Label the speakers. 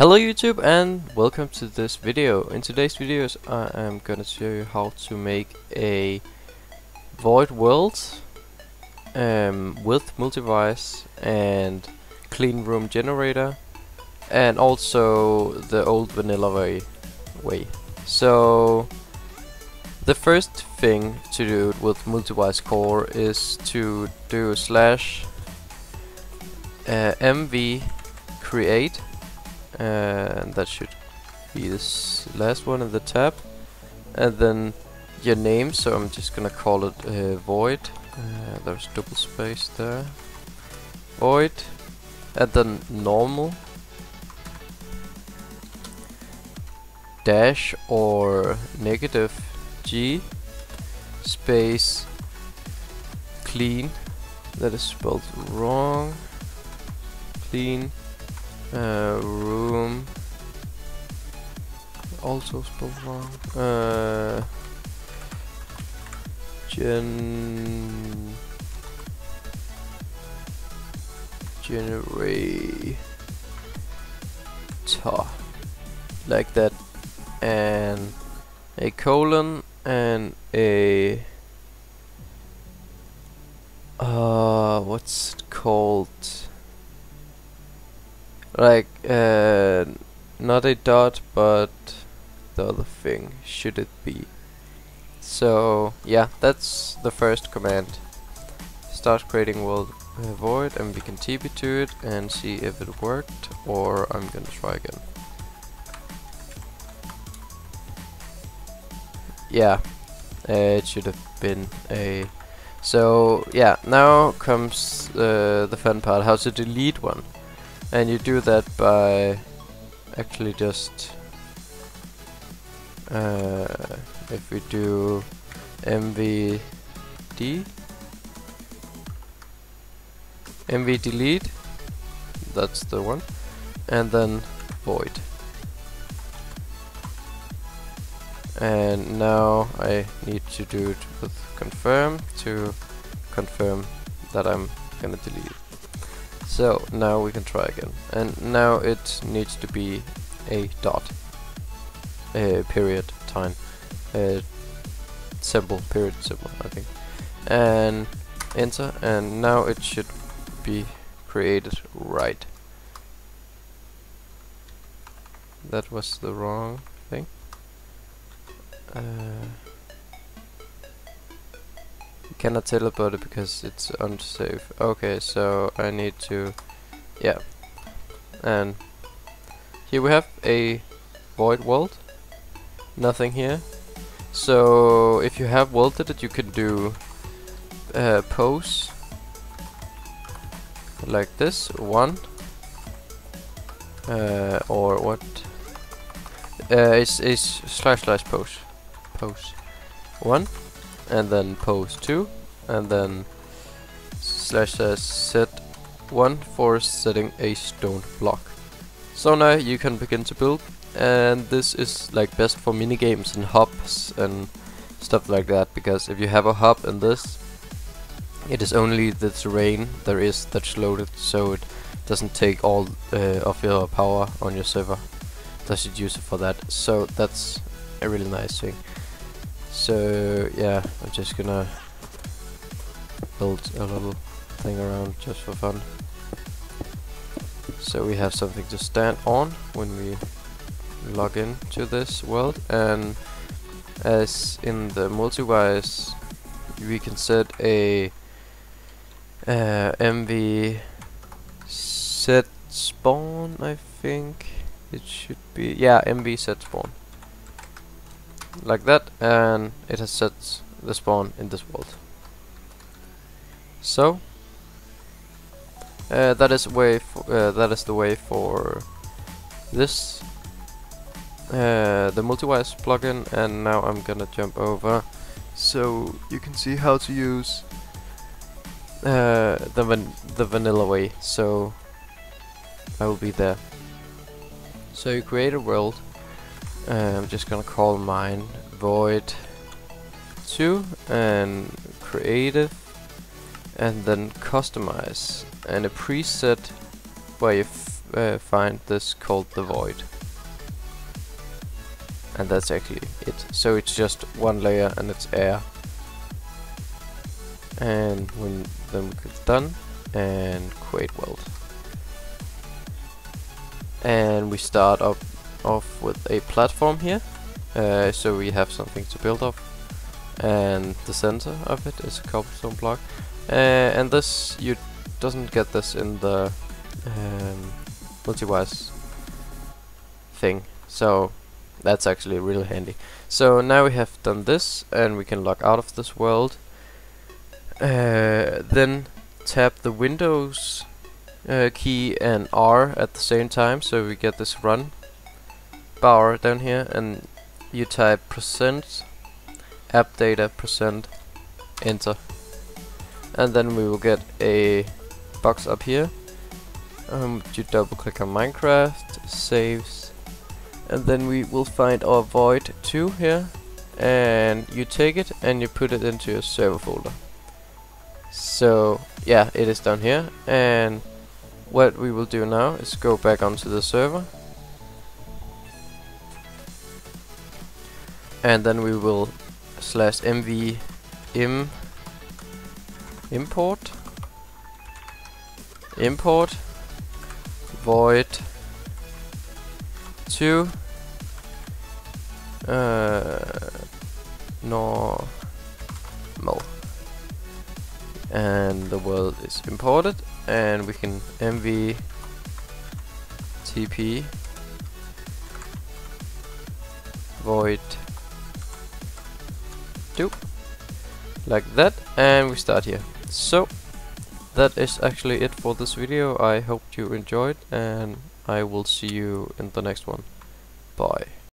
Speaker 1: Hello YouTube and welcome to this video. In today's videos I am gonna show you how to make a void world um, with Multiverse and clean room generator and also the old vanilla way. way. So the first thing to do with Multiverse core is to do slash uh, mv create and that should be this last one in the tab. And then your name so I'm just gonna call it uh, void. Uh, there's double space there. Void. And then normal. Dash or negative g. Space. Clean. That is spelled wrong. Clean uh, room. Also spelled wrong. Uh, gen like that. And a colon and a uh what's it called like uh, not a dot but the other thing should it be? So yeah that's the first command. Start creating world void and we can TP to it and see if it worked or I'm gonna try again. Yeah uh, it should have been a so yeah now comes uh, the fun part how to delete one and you do that by actually just uh, if we do mvd mv delete that's the one. And then void. And now I need to do it with confirm to confirm that I'm gonna delete so now we can try again. And now it needs to be a dot. A period time. A symbol, period symbol, I think. And enter, and now it should be created right. That was the wrong thing. Uh, cannot teleport it because it's unsafe. Okay, so I need to... Yeah. And here we have a void world. Nothing here. So if you have WorldEdit, you can do uh, pose like this one uh, or what? Uh, it's it's slash slash pose pose one and then pose 2 and then slash slash set 1 for setting a stone block. So now you can begin to build and this is like best for mini games and hubs and stuff like that because if you have a hub in this it is only the terrain there is that's loaded so it doesn't take all uh, of your power on your server. Doesn't use it for that. So that's a really nice thing so yeah, I'm just gonna build a little thing around just for fun. So we have something to stand on when we log in to this world and as in the Multiverse we can set a uh, mv set spawn I think it should be yeah mv set spawn like that and it has set the spawn in this world. So uh, that is way uh, that is the way for this uh, the Multiverse plugin and now I'm gonna jump over so you can see how to use uh, the van the vanilla way. So I will be there. So you create a world uh, I'm just gonna call mine void 2 and creative and then customize. And a preset where you uh, find this called the void. And that's actually it. So it's just one layer and it's air. And when then we click done and create world. And we start up off with a platform here uh, so we have something to build off. And the center of it is a cobblestone block. Uh, and this you doesn't get this in the um, Multiverse thing. So that's actually really handy. So now we have done this and we can log out of this world. Uh, then tap the Windows uh, key and R at the same time so we get this run bar down here and you type percent app data percent enter. And then we will get a box up here. Um, you double click on Minecraft saves. And then we will find our void 2 here. And you take it and you put it into your server folder. So yeah it is down here. And what we will do now is go back onto the server and then we will slash mv im import. Import. Void. 2 uh, normal. And the world is imported. And we can mv tp void do like that and we start here. So that is actually it for this video. I hope you enjoyed and I will see you in the next one. Bye